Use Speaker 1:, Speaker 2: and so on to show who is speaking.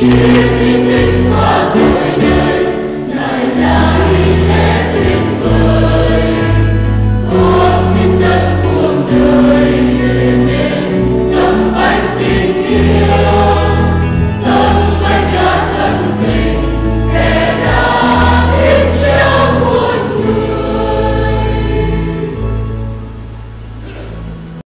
Speaker 1: Chúa hy sinh cho đời đời, đời đã hy sinh.